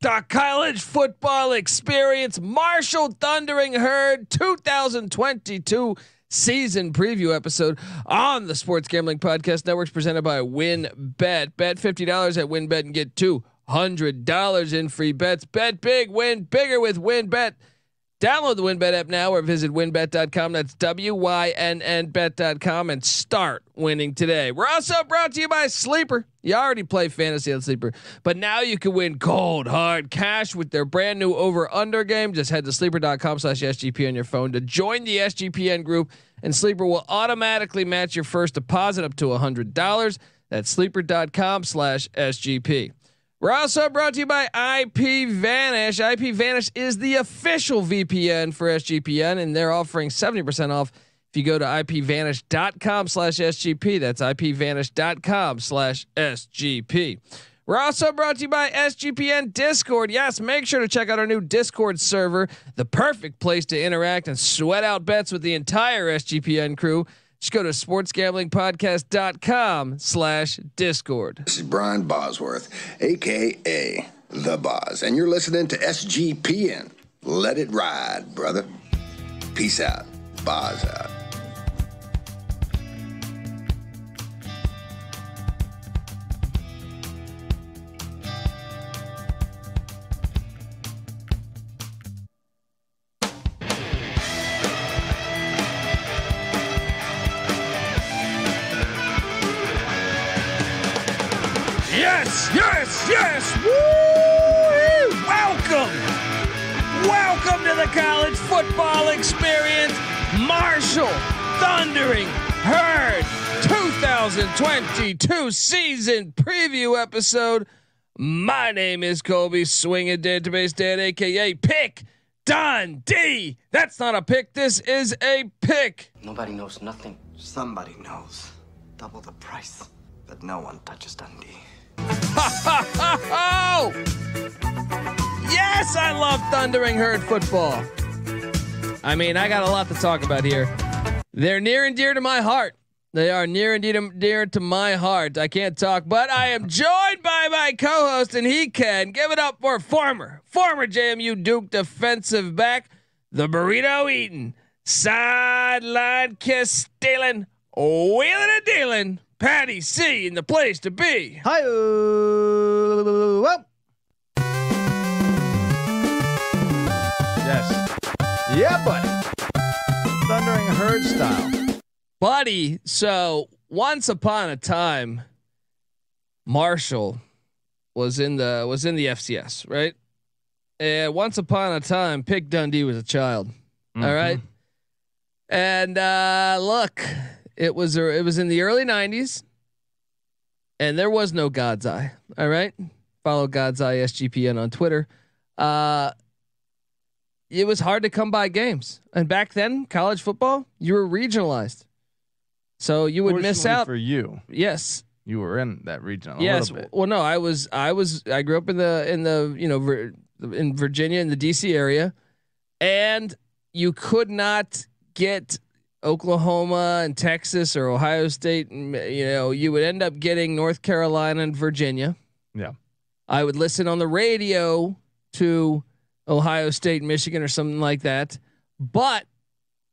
The college football experience, Marshall Thundering Herd 2022 season preview episode on the Sports Gambling Podcast Networks presented by WynnBET. Bet Bet $50 at WynnBET and get $200 in free bets. Bet big, win bigger with WynnBET. Download the WynnBET app now or visit wynnbet.com. That's W Y N N bet.com and start winning today. We're also brought to you by Sleeper. You already play fantasy on Sleeper, but now you can win cold, hard cash with their brand new over under game. Just head to sleeper.com slash SGP on your phone to join the SGPN group, and Sleeper will automatically match your first deposit up to $100. That's sleeper.com slash SGP. We're also brought to you by IP Vanish. IP Vanish is the official VPN for SGPN, and they're offering 70% off if you go to ipvanish.com slash SGP. That's ipvanish.com slash SGP. We're also brought to you by SGPN Discord. Yes, make sure to check out our new Discord server, the perfect place to interact and sweat out bets with the entire SGPN crew. Just go to sportsgamblingpodcast.com slash discord. This is Brian Bosworth, aka The Boz, and you're listening to SGPN. Let it ride, brother. Peace out. Boz out. 2022 season preview episode. My name is Colby Swinging Database Dad, aka Pick Dundee. That's not a pick. This is a pick. Nobody knows nothing. Somebody knows. Double the price. But no one touches Dundee. Oh! Yes, I love Thundering Herd football. I mean, I got a lot to talk about here. They're near and dear to my heart. They are near and dear to, my heart. I can't talk, but I am joined by my co-host, and he can give it up for former, former JMU Duke defensive back, the burrito eating, sideline kiss stealing, wheeling and dealing, Patty C in the place to be. Hi. Well. Yes. Yeah, buddy. Thundering herd style. Buddy. So once upon a time, Marshall was in the was in the FCS, right? And once upon a time, Pick Dundee was a child. All right, and uh, look, it was it was in the early '90s, and there was no God's Eye. All right, follow God's Eye SGPN on Twitter. Uh, it was hard to come by games, and back then, college football, you were regionalized. So you would miss out. for you. yes. You were in that region a yes. little bit. Well, no, I was, I was, I grew up in the, in the, you know, in Virginia, in the DC area, and you could not get Oklahoma and Texas or Ohio State. And, you know, you would end up getting North Carolina and Virginia. Yeah. I would listen on the radio to Ohio State, Michigan, or something like that. But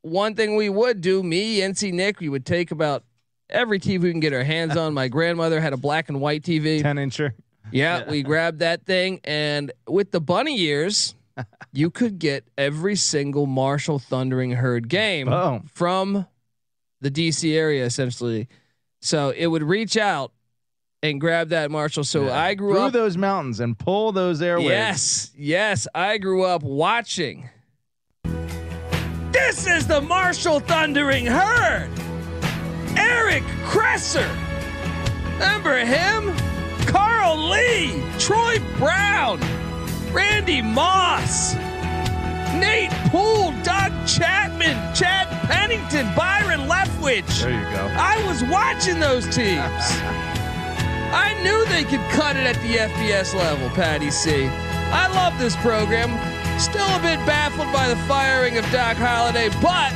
one thing we would do, me, NC Nick, we would take about every TV we can get our hands on. My grandmother had a black and white TV. 10 incher. Yeah, we grabbed that thing, and with the bunny ears, you could get every single Marshall Thundering Herd game Boom. from the DC area, essentially. So it would reach out and grab that Marshall. So Yeah. I grew Through up. those mountains and pull those airwaves. Yes, yes, I grew up watching. This is the Marshall Thundering Herd. Eric Kresser. Remember him? Carl Lee, Troy Brown, Randy Moss, Nate Poole, Doug Chapman, Chad Pennington, Byron Leftwich. There you go. I was watching those teams. I knew they could cut it at the FBS level, Patty C. I love this program. Still a bit baffled by the firing of Doc Holliday, but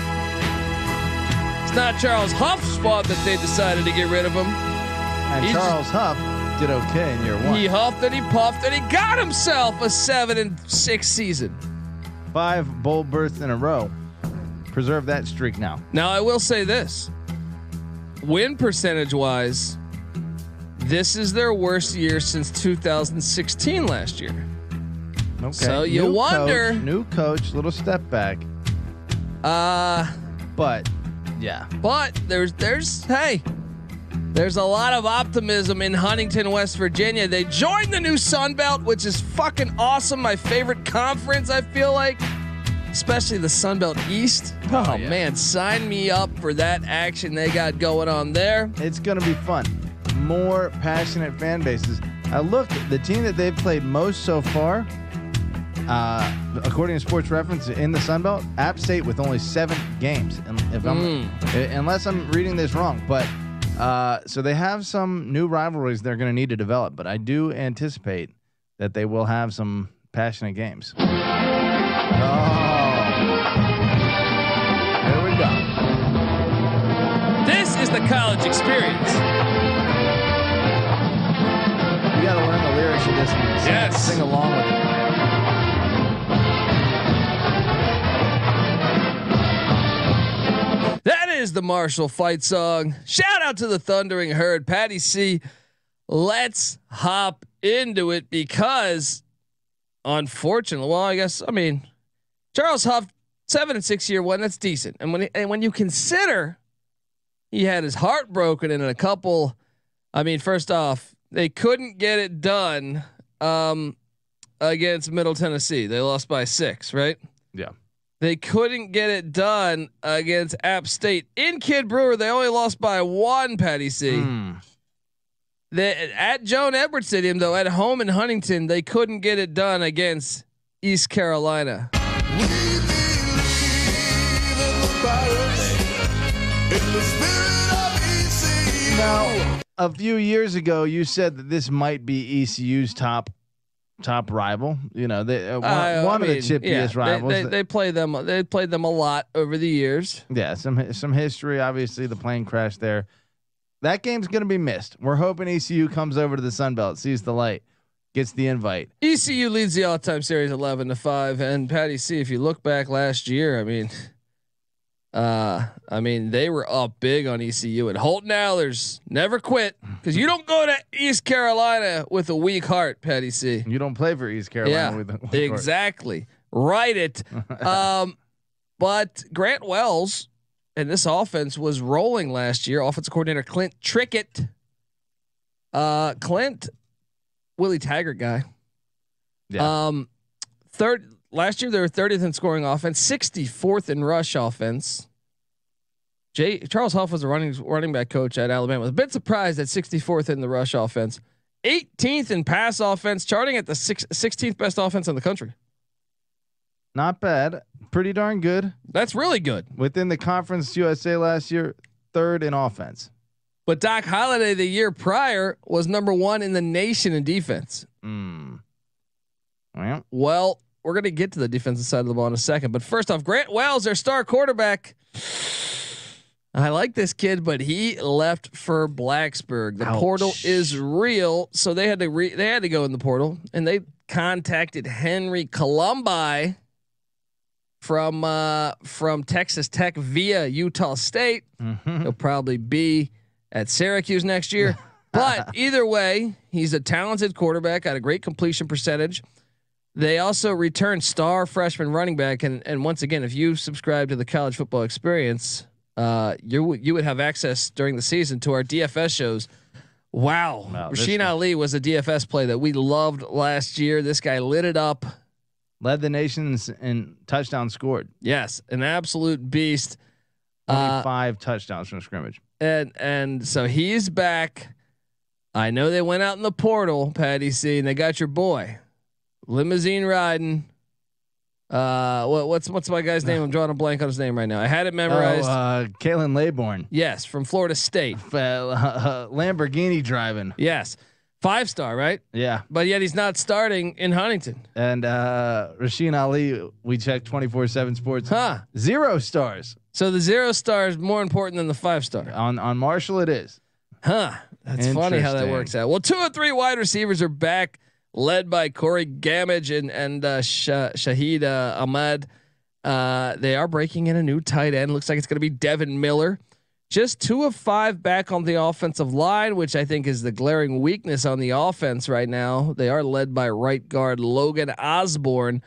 it's not Charles Huff's fault that they decided to get rid of him. And He's Charles Huff did okay in year one. He huffed and he puffed and he got himself a seven and six season. Five bowl berths in a row. Preserve that streak now. Now I will say this: win percentage wise, this is their worst year since 2016 last year. Okay. So you New wonder- coach, new coach, little step back, Uh but yeah, But there's there's hey, there's a lot of optimism in Huntington, West Virginia. They joined the new Sun Belt, which is fucking awesome. My favorite conference, I feel like. Especially the Sun Belt East. Oh, yeah. man, sign me up for that action they got going on there. it's gonna be fun. More passionate fan bases. I looked the team that they've played most so far. Uh, according to Sports Reference, in the Sun Belt, App State with only seven games. And if I'm, Mm. unless I'm reading this wrong, but uh, so they have some new rivalries they're going to need to develop. But I do anticipate that they will have some passionate games. Oh, here we go. This is the college experience. You got to learn the lyrics of this and sing, Yes. sing along with it. Is the Marshall fight song. Shout out to the Thundering Herd, Patty C. Let's hop into it because, unfortunately, well, I guess I mean Charles Huff seven and six year one. That's decent, and when and when you consider he had his heart broken in a couple. I mean, first off, they couldn't get it done um, against Middle Tennessee. They lost by six, right? Yeah. They couldn't get it done against App State in Kidd Brewer. They only lost by one. Patty C. Hmm. They, at Joan Edwards Stadium, though, at home in Huntington, they couldn't get it done against East Carolina. Now, a few years ago, you said that this might be ECU's top top rival. You know, they, uh, one, Uh, one I of the chippiest yeah, they- rivals. They, they play them. They played them a lot over the years. yeah, some some history. Obviously, the plane crash there. That game's going to be missed. We're hoping ECU comes over to the Sun Belt, sees the light, gets the invite. ECU leads the all-time series eleven to five. And Patty C, if you look back last year, I mean, uh, I mean they were up big on ECU and Holton Ahlers never quit because you don't go to East Carolina with a weak heart, Patty C. You don't play for East Carolina Yeah, with, with exactly. Write it. um, but Grant Wells and this offense was rolling last year. Offensive coordinator Clint Trickett. Uh, Clint, Willie Taggart guy. Yeah. Um, third last year they were 30th in scoring offense, 64th in rush offense. Jay Charles Huff was a running running back coach at Alabama. Was a bit surprised at 64th in the rush offense, 18th in pass offense, charting at the six, 16th best offense in the country. Not bad. Pretty darn good. That's really good. Within the Conference USA last year, third in offense. But Doc Holliday the year prior was number one in the nation in defense. Mm. Well, Well, we're going to get to the defensive side of the ball in a second. But first off, Grant Wells, their star quarterback. I like this kid, but he left for Blacksburg. The Ouch. portal is real, so they had to re- they had to go in the portal, and they contacted Henry Colombi from uh, from Texas Tech via Utah State. mhm. He'll probably be at Syracuse next year. But either way, he's a talented quarterback, got a great completion percentage. They also returned star freshman running back, and and once again, if you subscribe to the college football experience, uh, you you would have access during the season to our DFS shows. Wow, Wow, Rasheen Ali was a DFS play that we loved last year. This guy lit it up. led the nations in touchdown scored. Yes, an absolute beast. Uh, touchdowns from scrimmage. and and so he's back. I know they went out in the portal, Patty C, and they got your boy, limousine riding. Uh, what, what's what's my guy's name? I'm drawing a blank on his name right now. I had it memorized. Oh, uh, Khalan Laborn, yes, from Florida State. uh, Lamborghini driving. Yes, five star, right? Yeah, But yet he's not starting in Huntington, and uh, Rasheen Ali, we checked 24/7 Sports, huh? zero stars So the zero star is more important than the five star, on on Marshall. It is. huh? That's funny how that works out. Well, two or three wide receivers are back, led by Corey Gammage and and uh, Shah- Shadeed uh, Ahmed. Uh, they are breaking in a new tight end. Looks like it's going to be Devin Miller. Just two of five back on the offensive line, which I think is the glaring weakness on the offense right now. They are led by right guard Logan Osborne.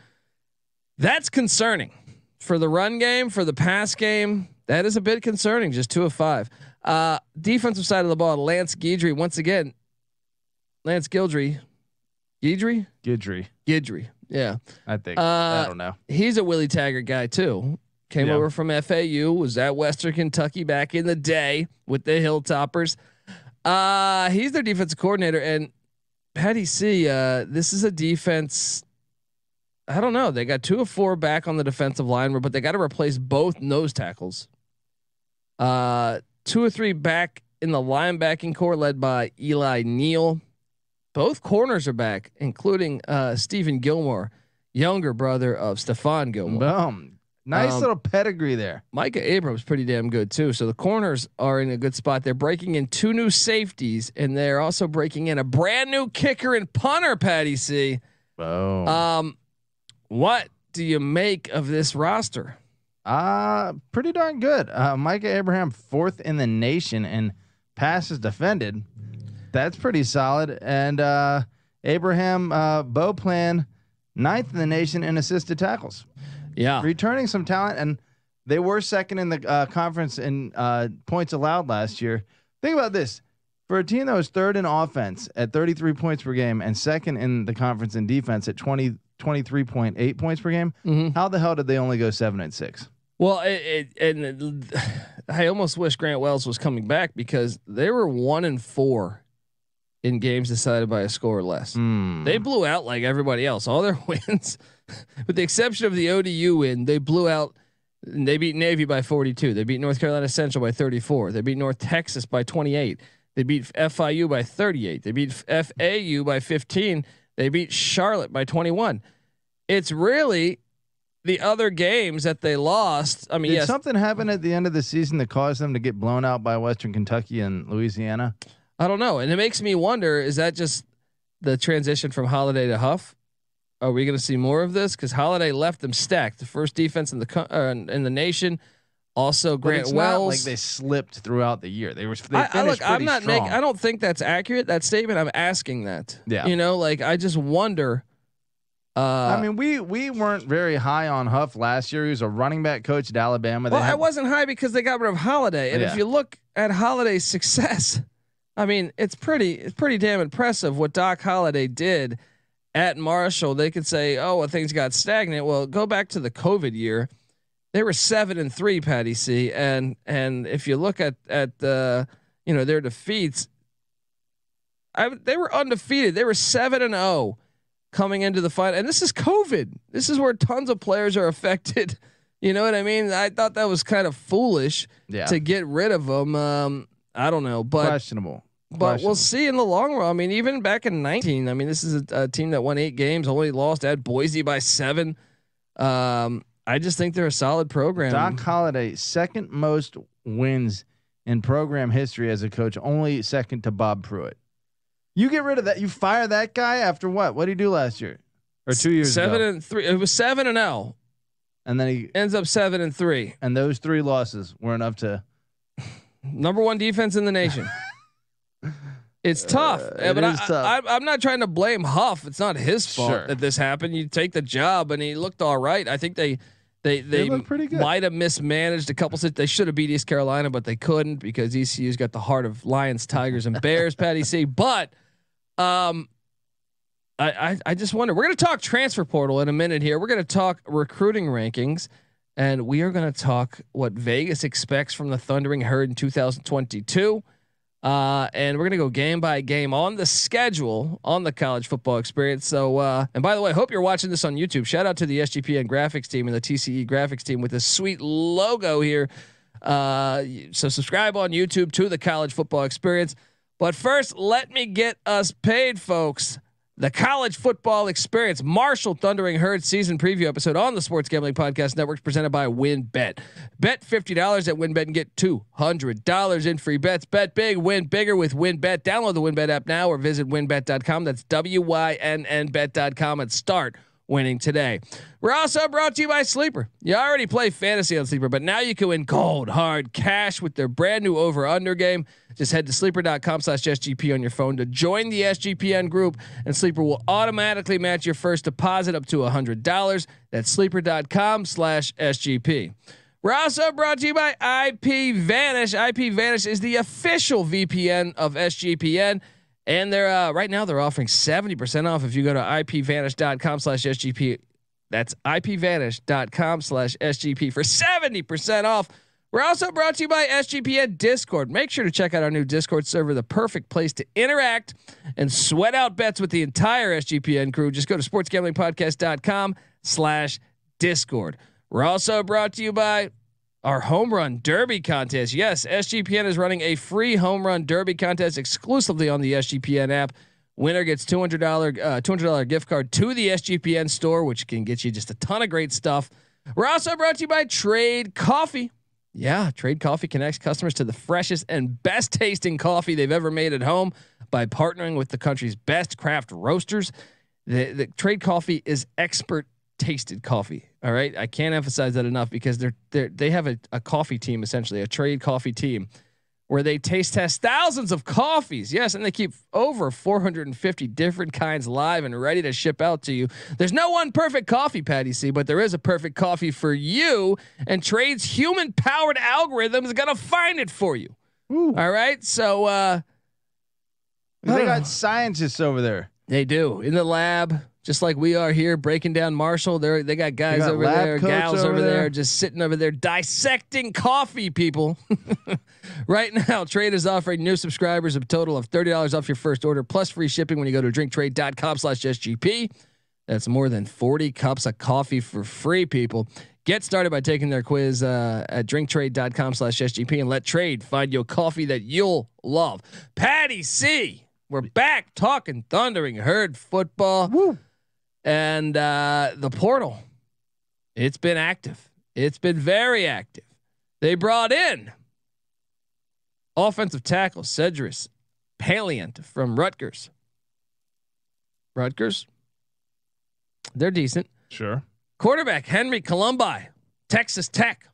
That's concerning for the run game, for the pass game. That is a bit concerning. Just two of five. Uh, defensive side of the ball, Lance Guidry once again. Lance Gildry, Guidry, Gidry, Guidry. Yeah, I think. Uh, I don't know. he's a Willie Taggart guy too. Came Yeah. over from FAU, was at Western Kentucky back in the day with the Hilltoppers. Uh, he's their defensive coordinator, and Patty C. Uh, this is a defense. I don't know. They got two of four back on the defensive line, but they got to replace both nose tackles. Uh, two or three back in the linebacking core, led by Eli Neal. Both corners are back, including uh, Steven Gilmore, younger brother of Stephon Gilmore. Boom. Nice Um, little pedigree there. Micah Abrams pretty damn good too. So the corners are in a good spot. They're breaking in two new safeties, and they're also breaking in a brand new kicker and punter. Patty C. Boom. Um, what do you make of this roster? Uh pretty darn good. Uh, Micah Abraham fourth in the nation in passes defended. That's pretty solid. And uh, Abraham uh, Beauplan ninth in the nation in assisted tackles. Yeah, Returning some talent, and they were second in the uh, conference in uh, points allowed last year. Think about this: for a team that was third in offense at 33 points per game and second in the conference in defense at 20 23.8 points per game, Mhm. how the hell did they only go seven and six? Well, it, it, and it, I almost wish Grant Wells was coming back because they were one and four in games decided by a score or less. Hmm. They blew out like everybody else. All their wins, with the exception of the ODU win, they blew out. They beat Navy by 42. They beat North Carolina Central by 34. They beat North Texas by 28. They beat FIU by 38. They beat FAU by 15. They beat Charlotte by 21. It's really the other games that they lost. I mean, Did yes, something happen at the end of the season that caused them to get blown out by Western Kentucky and Louisiana? I don't know. And it makes me wonder is that just the transition from Holliday to Huff? Are we going to see more of this? Because Holliday left them stacked, the first defense in the co- uh, in the nation. Also, Grant it's Wells. not like they slipped throughout the year. They were they I, I look, I'm not strong. making. I don't think that's accurate. That statement. I'm asking that. Yeah. You know, like I just wonder. Uh, I mean, we we weren't very high on Huff last year. He was a running back coach at Alabama. They well, I wasn't high because they got rid of Holliday, and Yeah. if you look at Holliday's success, I mean, it's pretty, it's pretty damn impressive what Doc Holliday did at Marshall. They could say, "Oh, well, things got stagnant." Well, go back to the COVID year; they were seven and three, Patty C, and and if you look at at the, you know, their defeats, I they were undefeated. They were seven and zero coming into the fight, and this is COVID. This is where tons of players are affected. You know what I mean? I thought that was kind of foolish yeah, to get rid of them. Um, I don't know, but questionable. but we'll see in the long run. I mean, even back in 19, I mean, this is a, a team that won eight games, only lost at Boise by seven. Um, I just think they're a solid program. Doc Holliday, second most wins in program history as a coach, only second to Bob Pruett. You get rid of that. You fire that guy after what? What did he do last year or two years seven ago? and three. It was seven and zero. and then he Ends up seven and three. and those three losses were enough to. Number one defense in the nation. It's tough, Uh, it but I, tough. I, I'm not trying to blame Huff. It's not his fault Sure. that this happened. You take the job, and he looked all right. I think they they They they, pretty good. might have mismanaged a couple. They should have beat East Carolina, but they couldn't because ECU's got the heart of Lions, Tigers, and Bears. Patty C. But um, I, I I just wonder. We're gonna talk transfer portal in a minute here. We're gonna talk recruiting rankings. And we are going to talk what Vegas expects from the Thundering Herd in 2022. Uh, and we're gonna go game by game on the schedule on the college football experience. So, uh, and by the way, I hope you're watching this on YouTube. Shout out to the SGPN graphics team and the TCE graphics team with this sweet logo here. Uh, so subscribe on YouTube to the college football experience. But first, let me get us paid, folks. The college football experience. Marshall Thundering Herd season preview episode on the Sports Gambling Podcast Network presented by WynnBET. Bet $50 at WynnBET and get $200 in free bets. Bet big, win bigger with WynnBET. Download the WynnBET app now or visit wynnbet.com. That's W Y N N bet.com and start winning today. We're also brought to you by Sleeper. You already play fantasy on Sleeper, but now you can win cold, hard cash with their brand new over under game. Just head to sleeper.com slash SGP on your phone to join the SGPN group, and Sleeper will automatically match your first deposit up to $100. That's sleeper.com slash SGP. We're also brought to you by IP Vanish. IP Vanish is the official VPN of SGPN. And they're uh, right now they're offering 70% off if you go to ipvanish.com slash SGP. That's ipvanish.com slash SGP for 70% off. We're also brought to you by SGPN Discord. Make sure to check out our new Discord server, the perfect place to interact and sweat out bets with the entire SGPN crew. Just go to sportsgamblingpodcast.com slash Discord. We're also brought to you by our home run derby contest. Yes, SGPN is running a free home run derby contest exclusively on the SGPN app. Winner gets two hundred dollar uh, two hundred dollar gift card to the SGPN store, which can get you just a ton of great stuff. We're also brought to you by Trade Coffee. Yeah, Trade Coffee connects customers to the freshest and best tasting coffee they've ever made at home by partnering with the country's best craft roasters. The, the Trade Coffee is expert tasted coffee. All right, I can't emphasize that enough because they're they they have a, a coffee team essentially, a trade coffee team, where they taste test thousands of coffees. Yes, and they keep over 450 different kinds live and ready to ship out to you. There's no one perfect coffee, Patty C, but there is a perfect coffee for you. And Trade's human powered algorithm is gonna find it for you. Ooh. All right, so uh, They got scientists over there. they do in the lab just like we are here breaking down Marshall. They they got guys got over there, gals over, there. there. just sitting over there dissecting coffee. People, right now, Trade is offering new subscribers a total of thirty dollars off your first order plus free shipping when you go to drinktrade.com/sgp. That's more than forty cups of coffee for free. People. Get started by taking their quiz uh, at drinktrade.com slash SGP and let trade find you a coffee that you'll love. Patty C, we're back talking thundering herd football. Woo. And uh, the portal, it's been active. It's been very active. They brought in offensive tackle Cedrice Paillant from Rutgers. Rutgers, they're decent. Sure. Quarterback Henry Colombi, Texas Tech.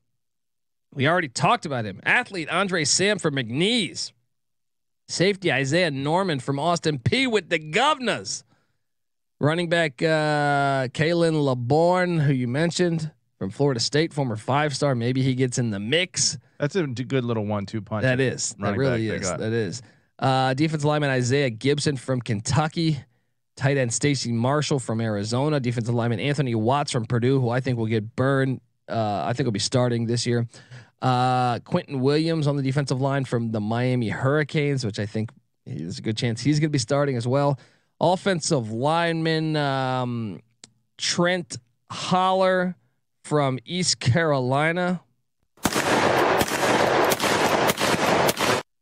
We already talked about him. Athlete Andre Sam from McNeese. Safety Isaiah Norman from Austin Peay with the Governors. Running back uh, Khalan Laborn, who you mentioned from Florida State, former five star. Maybe he gets in the mix. That's a good little one-two punch. That is. That really is. That is. Uh, defensive lineman Isaiah Gibson from Kentucky. Tight end Stacy Marshall from Arizona. Defensive lineman Anthony Watts from Purdue, who I think will get burned. Uh, I think will be starting this year. Uh, Quentin Williams on the defensive line from the Miami Hurricanes, which I think there's a good chance he's going to be starting as well. Offensive lineman um, Trent Holler from East Carolina.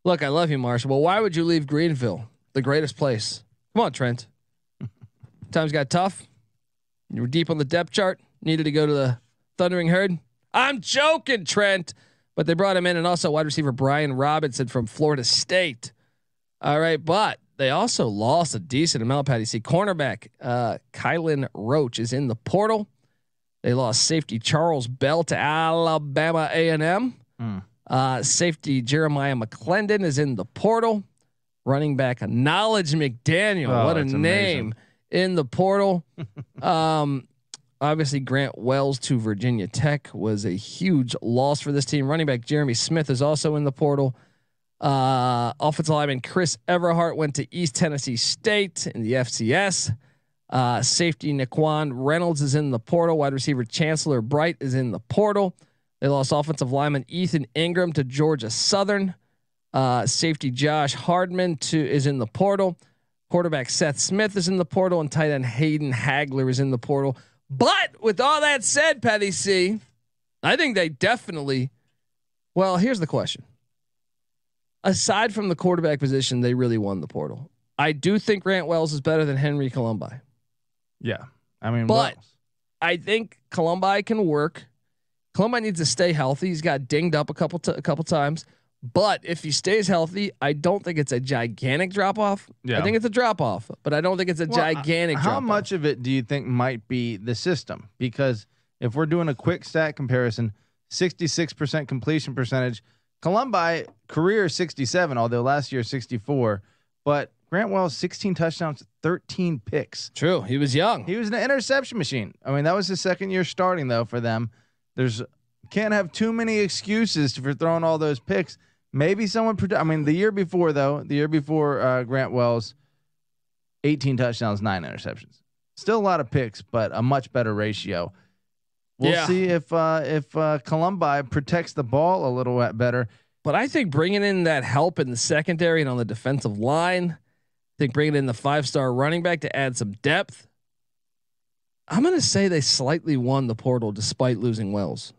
Look, I love you, Marshall. But why would you leave Greenville, the greatest place? Come on, Trent. Times got tough. You were deep on the depth chart. Needed to go to the Thundering Herd. I'm joking, Trent. But they brought him in, and also wide receiver Bryan Robinson from Florida State. All right, but they also lost a decent amount. Patty see cornerback uh, Kylan Roach is in the portal. They lost safety Charles Bell to Alabama A and M. Mm. Uh, safety Jeremiah McClendon is in the portal. Running back Knowledge McDaniel, Oh, what a name amazing. in the portal. um, obviously Grant Wells to Virginia Tech was a huge loss for this team. Running back Jeremy Smith is also in the portal. Uh, offensive lineman Chris Everhart went to East Tennessee State in the FCS. Uh, safety Naquan Reynolds is in the portal. Wide receiver Chancellor Bright is in the portal. They lost offensive lineman Ethan Ingram to Georgia Southern. Uh, safety Josh Hardman to is in the portal. Quarterback Seth Smith is in the portal, and tight end Hayden Hagler is in the portal. But with all that said, Patty C, I think they definitely. Well, here's the question. Aside from the quarterback position, they really won the portal. I do think Grant Wells is better than Henry Colombi. Yeah, I mean, But- Wells. I think Colombi can work. Colombi needs to stay healthy. He's got dinged up a couple t- a couple times, but if he stays healthy, I don't think it's a gigantic drop off. Yeah. I think it's a drop off, but I don't think it's a Well, gigantic How off. much of it do you think might be the system? Because if we're doing a quick stat comparison, 66% completion percentage, Colombi career 67, although last year 64, but Grant Wells 16 touchdowns, 13 picks. True. He was young. He was an interception machine. I mean, that was his second year starting though for them. There's can't have too many excuses for throwing all those picks. Maybe someone. I mean, the year before though, the year before uh, Grant Wells, 18 touchdowns, nine interceptions. Still a lot of picks, but a much better ratio. We'll Yeah. see if uh, if uh, Colombi protects the ball a little bit better. But I think bringing in that help in the secondary and on the defensive line, I think bringing in the five star running back to add some depth. I'm going to say they slightly won the portal despite losing Wells.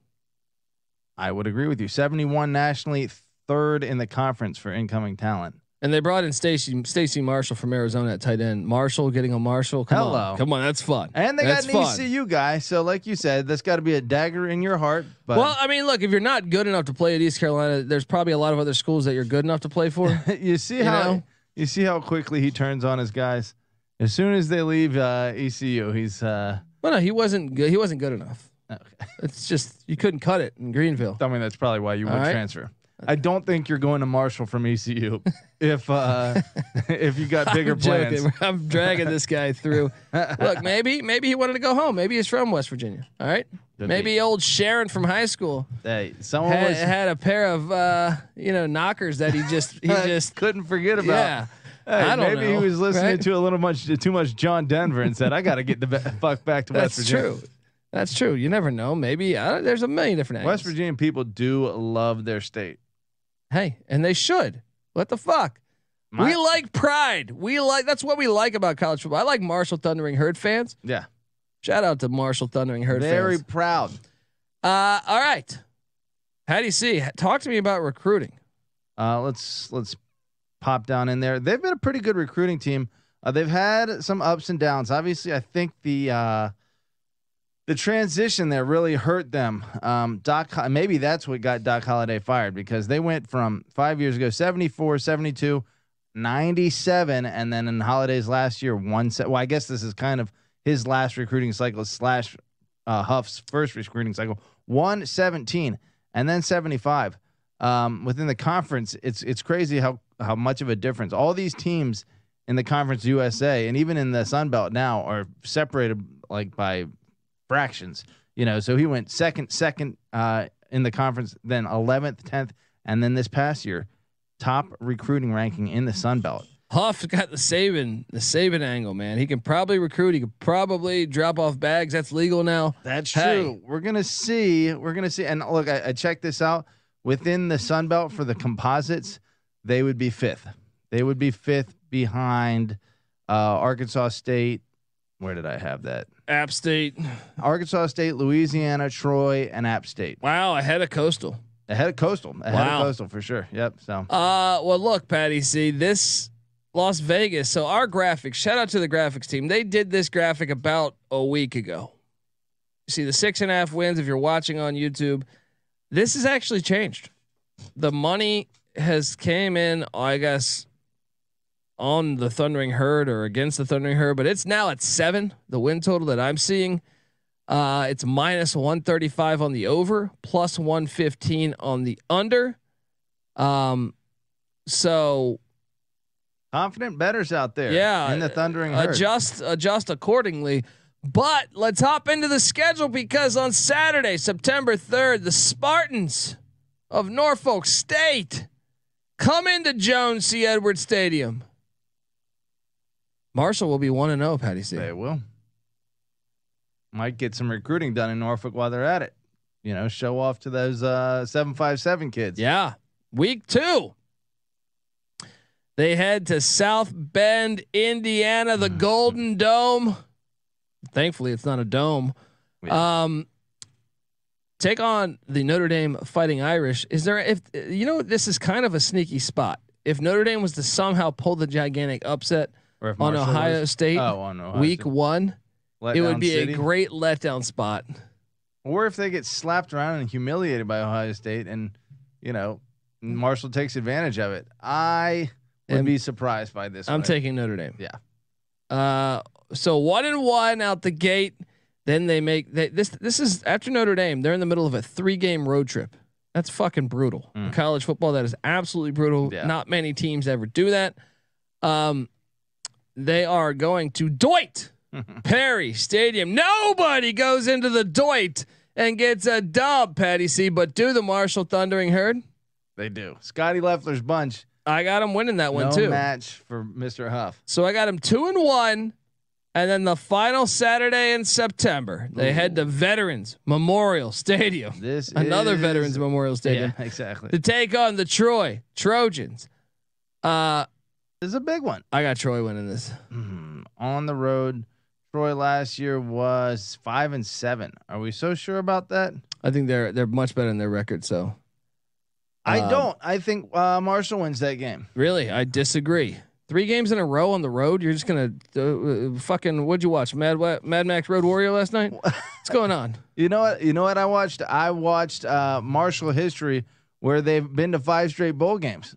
I would agree with you. 71 nationally, third in the conference for incoming talent. And they brought in Stacy Stacy Marshall from Arizona at tight end. Marshall getting a Marshall. Come Hello. on, come on, that's fun. And they That's got an fun. ECU guy, so like you said, that's got to be a dagger in your heart. But well, I mean, look, if you're not good enough to play at East Carolina, there's probably a lot of other schools that you're good enough to play for. you see You how know? you see how quickly he turns on his guys. As soon as they leave uh, ECU, he's uh, well, no, he wasn't good. He wasn't good enough. okay. It's just you couldn't cut it in Greenville. I mean, that's probably why you would right. transfer. I don't think you're going to Marshall from ECU if uh, if you got bigger I'm plans. joking. I'm dragging this guy through. Look, maybe maybe he wanted to go home. Maybe he's from West Virginia. All right. Could maybe be. old Sharon from high school Hey, someone had, was, had a pair of uh, you know knockers that he just he just couldn't forget about. yeah. Hey, maybe know, he was listening right? to a little much too much John Denver and said, "I got to get the fuck back to West That's Virginia." true. That's true. You never know. Maybe don't, there's a million different angles. West Virginia people do love their state. Hey, and they should. What the fuck? My- we like pride. We like that's what we like about college football. I like Marshall Thundering Herd fans. yeah, Shout out to Marshall Thundering Herd fans. very fans. proud. Uh, all right. How do you see? Talk to me about recruiting. Uh, let's let's pop down in there. They've been a pretty good recruiting team. Uh, they've had some ups and downs. Obviously, I think the uh, the transition there really hurt them. Um, Doc, maybe that's what got Doc Holliday fired because they went from five years ago 74, 72, 97, and then in Holliday's last year, one set. Well, I guess this is kind of his last recruiting cycle slash uh, Huff's first recruiting cycle, 117 and then 75. Um, within the conference, it's it's crazy how how much of a difference all these teams in the conference USA and even in the Sun Belt now are separated like by fractions. You know, so he went second, second uh, in the conference, then 11th, 10th, and then this past year, top recruiting ranking in the Sun Belt. Huff got the Saban, the Saban angle, man. He can probably recruit. He could probably drop off bags. That's legal now. That's Hey. true. We're gonna see. We're gonna see. And look, I, I checked this out. Within the Sun Belt for the composites, they would be fifth. They would be fifth behind uh, Arkansas State. Where did I have that? App State. Arkansas State, Louisiana, Troy, and App State. Wow, ahead of Coastal. Ahead of Coastal. Ahead Wow. of Coastal for sure. Yep. So Uh, well, look, Patty. See this Las Vegas. So our graphics. Shout out to the graphics team. They did this graphic about a week ago. See the six and a half wins. If you're watching on YouTube, this has actually changed. The money has came in. I guess on the Thundering Herd or against the Thundering Herd, but it's now at seven. The win total that I'm seeing. Uh, it's minus 135 on the over, plus 115 on the under. Um, so confident betters out there. yeah, In the thundering herd. adjust adjust accordingly. But let's hop into the schedule because on Saturday, September 3rd, the Spartans of Norfolk State come into Joan C. Edwards Stadium. Marshall will be 1 and 0, Patty C. They will. Might get some recruiting done in Norfolk while they're at it. You know, show off to those uh, 757 kids. Yeah. Week 2. They head to South Bend, Indiana, the Golden Dome. Thankfully, it's not a dome. Yeah. Um, take on the Notre Dame Fighting Irish. Is there if you know this is kind of a sneaky spot. if Notre Dame was to somehow pull the gigantic upset Or if on Marshall Ohio was- State Oh, on Ohio week State. one, it would be city. a great letdown spot. Or if they get slapped around and humiliated by Ohio State, and you know Marshall takes advantage of it, I would And be surprised by this. I'm taking Notre Dame. Yeah. Uh, so one and one out the gate. Then they make they, this. This is after Notre Dame. They're in the middle of a three game road trip. That's fucking brutal. Mm. college football, that is absolutely brutal. Yeah. Not many teams ever do that. Um, they are going to Doyt Perry Stadium. Nobody goes into the Doyt and gets a dub, Patty C. But do the Marshall Thundering Herd? They do. Scotty Loeffler's bunch. I got them winning that one no too. match for Mr. Huff. So I got him two and one. And then the final Saturday in September, they head to Veterans Memorial Stadium, This another is, Veterans Memorial Stadium, Yeah, exactly. to take on the Troy Trojans. Uh, is a big one. I got Troy winning this. Hmm. On the road, Troy last year was five and seven. Are we so sure about that? I think they're they're much better in their record. So I Um, don't. I think uh, Marshall wins that game. really, I disagree. Three games in a row on the road. You're just gonna uh, uh, fucking. What'd you watch? Mad Mad Max Road Warrior last night. What's going on? You know what? You know what I watched? I watched uh, Marshall history where they've been to five straight bowl games.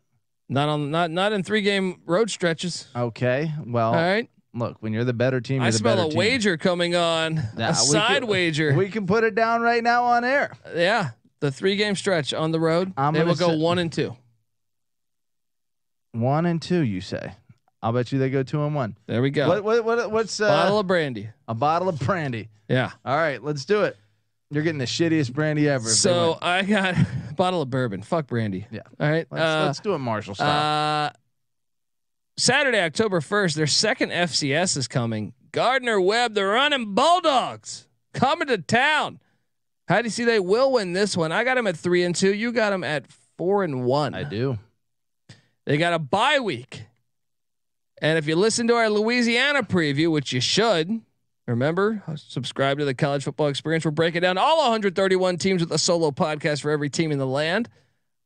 Not on not not in three game road stretches. Okay. Well, All right. look, when you're the better team, you're I smell a team. wager coming on. Nah, a side can- wager. We can put it down right now on air. yeah, the three game stretch on the road. I'm they will go one and two. One and two, you say? I'll bet you they go two and one. There we go. What, what, what, what's uh, Bottle of brandy. a bottle of brandy? Yeah. All right, let's do it. You're getting the shittiest brandy ever. So. I got a bottle of bourbon. Fuck brandy. Yeah. All right. let's, uh, let's do it Marshall style. uh, Saturday, October first, their second FCS is coming. Gardner Webb, the running Bulldogs, coming to town. How do you see they will win this one? I got them at three and two. You got them at four and one. I do. They got a bye week. And if you listen to our Louisiana preview, which you should, remember, subscribe to the college football experience. We're breaking down all 131 teams with a solo podcast for every team in the land.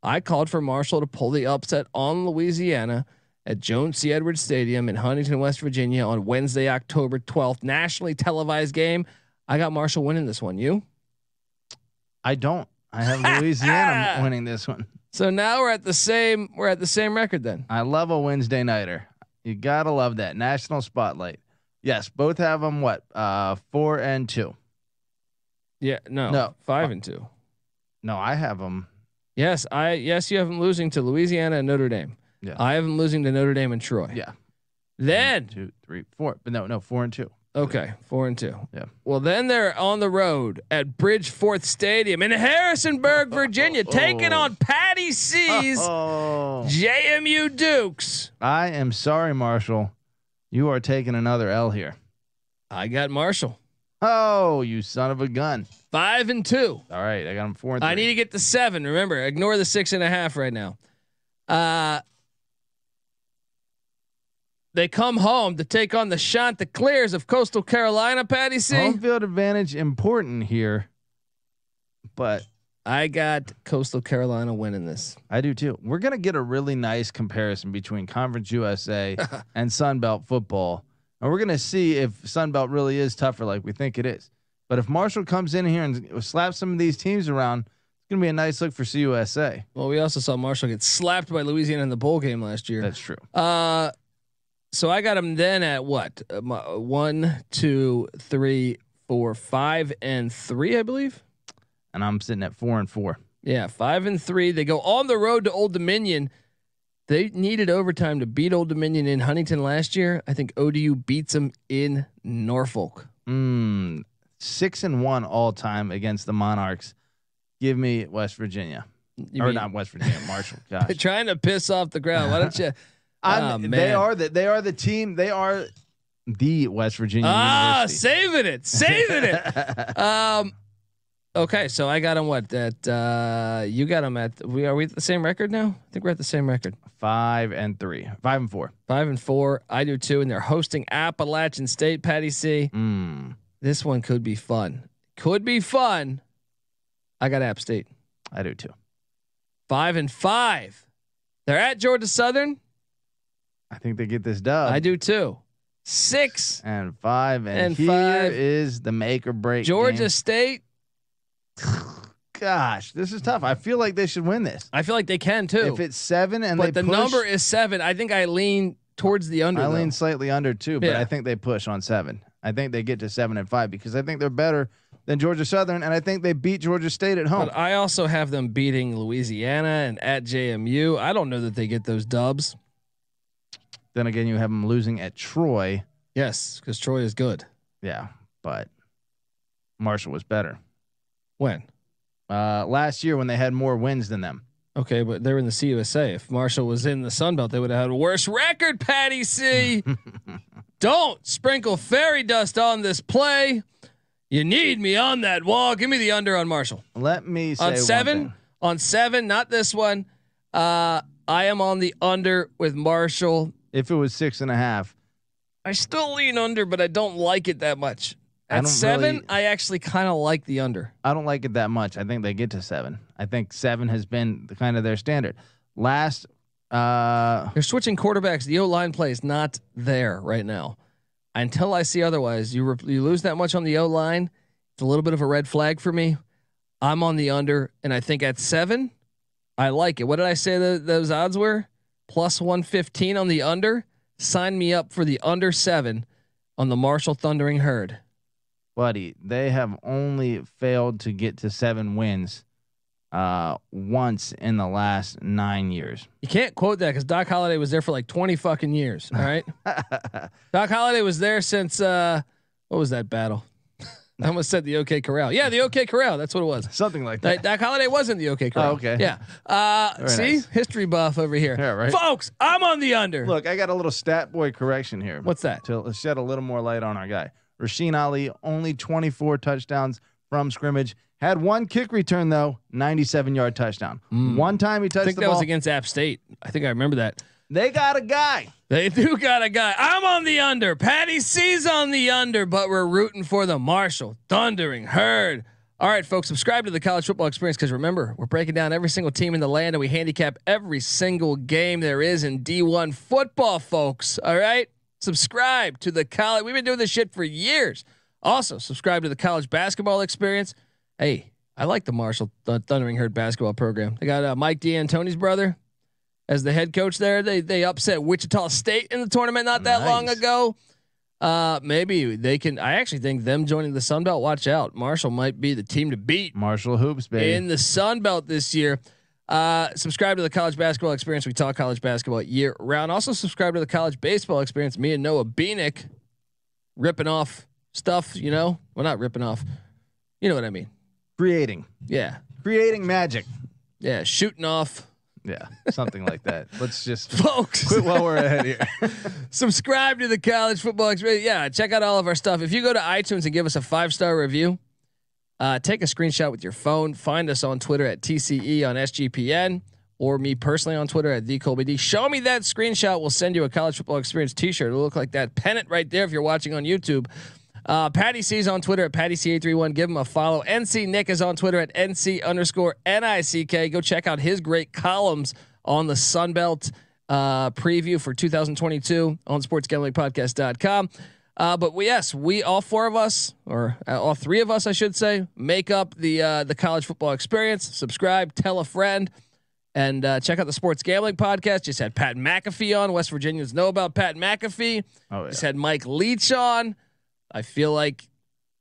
I called for Marshall to pull the upset on Louisiana at Joan C. Edwards Stadium in Huntington, West Virginia on Wednesday, October 12th, nationally televised game. I got Marshall winning this one. You? I don't. I have Louisiana winning this one. So now we're at the same we're at the same record then. I love a Wednesday nighter. You gotta love that national spotlight. Yes, both have them. What? Uh, four and two. Yeah, no. No. 5 and 2. No, I have them. Yes, I yes you have them losing to Louisiana and Notre Dame. Yeah. I have them losing to Notre Dame and Troy. Yeah. Then two, three, four. But no, no, four and two. okay, four and two. Yeah. Well, then they're on the road at Bridgeforth Stadium in Harrisonburg, Virginia, taking Oh. on Patty C's Oh, JMU Dukes. I am sorry, Marshall. You are taking another L here. I got Marshall Oh, you son of a gun! five and two. All right, I got him four and three. I need to get to seven. Remember, ignore the six and a half right now. Uh, they come home to take on the Chanticleers of Coastal Carolina. Patty C. home field advantage important here, but I got Coastal Carolina winning this. I do too. We're gonna get a really nice comparison between Conference USA and Sun Belt football, and we're gonna see if Sun Belt really is tougher like we think it is. But if Marshall comes in here and slaps some of these teams around, it's gonna be a nice look for CUSA. Well, we also saw Marshall get slapped by Louisiana in the bowl game last year. That's true. Uh, so I got him then at what? Uh, one, two, three, four, five, and three, I believe. And I'm sitting at four and four. Yeah, five and three. They go on the road to Old Dominion. They needed overtime to beat Old Dominion in Huntington last year. I think ODU beats them in Norfolk. Mm, six and one all time against the Monarchs. Give me West Virginia, You or mean- not West Virginia, Marshall. Gosh, trying to piss off the ground. Why don't you? I'm- Oh, they are the they are the team. They are the West Virginia ah, University. saving it, saving it. Um, okay, so I got him. What that? Uh, you got him at? We are we at the same record now? I think we're at the same record. Five and three, five and four. Five and four. I do too, and they're hosting Appalachian State. Patty C. Mm, This one could be fun. Could be fun. I got App State. I do too. Five and five. They're at Georgia Southern. I think they get this dub. I do too. Six. And five. And, And here five. is the make or break. Georgia game. State. Gosh, this is tough. I feel like they should win this. I feel like they can too. If it's seven and but the push, number is seven. I think I lean towards the under. I though. lean slightly under too, but Yeah. I think they push on seven. I think they get to seven and five because I think they're better than Georgia Southern, and I think they beat Georgia State at home. But I also have them beating Louisiana and at JMU. I don't know that they get those dubs. then again, you have them losing at Troy. Yes, because Troy is good. Yeah, but Marshall was better When? uh, last year when they had more wins than them. Okay, but they're in the CUSA. If Marshall was in the Sun Belt, they would have had a worse record, Patty C. Don't sprinkle fairy dust on this play. You need me on that wall. Give me the under on Marshall. Let me say on seven, on seven, not this one. Uh, I am on the under with Marshall. If it was six and a half, I still lean under, but I don't like it that much. I At don't seven, really- I actually kind of like the under. I don't like it that much. I think they get to seven. I think seven has been the, kind of their standard. Last, uh, They're switching quarterbacks. The O line play is not there right now. Until I see otherwise, you re- you lose that much on the O line. It's a little bit of a red flag for me. I'm on the under, and I think at seven, I like it. What did I say the, those odds were? Plus one fifteen on the under. Sign me up for the under seven on the Marshall Thundering Herd. Buddy, they have only failed to get to seven wins uh, once in the last nine years. You can't quote that because Doc Holliday was there for like twenty fucking years. All right. Doc Holliday was there since uh what was that battle? I almost said the OK Corral. Yeah, the OK Corral. That's what it was. Something like that. Doc Holliday wasn't the OK Corral. Oh, okay. Yeah. Uh, see, nice. history buff over here. Yeah, right. Folks, I'm on the under. Look, I got a little stat boy correction here. What's that? To shed a little more light on our guy. Rasheen Ali, only 24 touchdowns from scrimmage. Had one kick return, though, 97 yard touchdown. Mm. One time he touched. I think the that ball. was against App State. I think I remember that. they got a guy. They do got a guy. I'm on the under. Patty C's on the under, but we're rooting for the Marshall Thundering Herd. All right, folks, subscribe to the college football experience because remember, we're breaking down every single team in the land and we handicap every single game there is in D1 football, folks. All right, subscribe to the college. We've been doing this shit for years. Also, subscribe to the college basketball experience. Hey, I like the Marshall Th- Thundering Herd basketball program. They got uh, Mike D'Antoni's brother as the head coach there. They they upset Wichita State in the tournament not that long ago. Uh, maybe they can. I actually think them joining the Sun Belt. Watch out, Marshall might be the team to beat Marshall Hoops, baby. in the Sun Belt this year. Uh, subscribe to the college basketball experience. We talk college basketball year round. Also subscribe to the college baseball experience. Me and Noah Beanick ripping off stuff. You know, well not ripping off. You know what I mean? Creating. Yeah, Creating magic. yeah, shooting off, Yeah, something like that. Let's just folks. quit while we're ahead here. subscribe to the college football experience. Yeah, check out all of our stuff. If you go to iTunes and give us a five star review, uh, take a screenshot with your phone. Find us on Twitter at TCE on SGPN or me personally on Twitter at TheColbyD. Show me that screenshot. We'll send you a college football experience T-shirt. It'll look like that pennant right there if you're watching on YouTube. Uh, Patty C's on Twitter at Patty C831. Give him a follow. NC Nick is on Twitter at NC underscore NICK. Go check out his great columns on the Sunbelt uh, preview for 2022 on sports gambling sportsgamblingpodcast.com. Uh, but we, yes, we all four of us, or uh, all three of us, I should say, make up the uh, the college football experience. Subscribe, tell a friend, and uh, check out the Sports Gambling Podcast. Just had Pat McAfee on. West Virginians know about Pat McAfee. Oh, yeah. Just had Mike Leach on. I feel like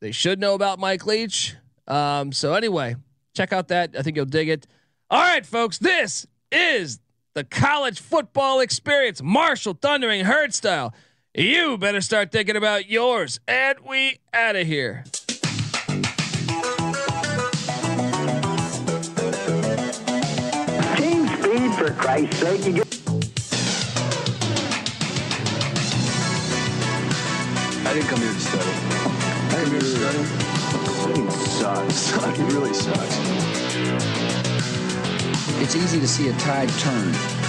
they should know about Mike Leach. Um, so anyway, check out that. I think you'll dig it. All right, folks, this is the college football experience, Marshall Thundering Herd style. You better start thinking about yours, and we out of here. Team speed, for Christ's sake. You get I didn't come here to study. I came here to study. Studying sucks. It really sucks. It's easy to see a tide turn.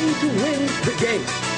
You to win the game.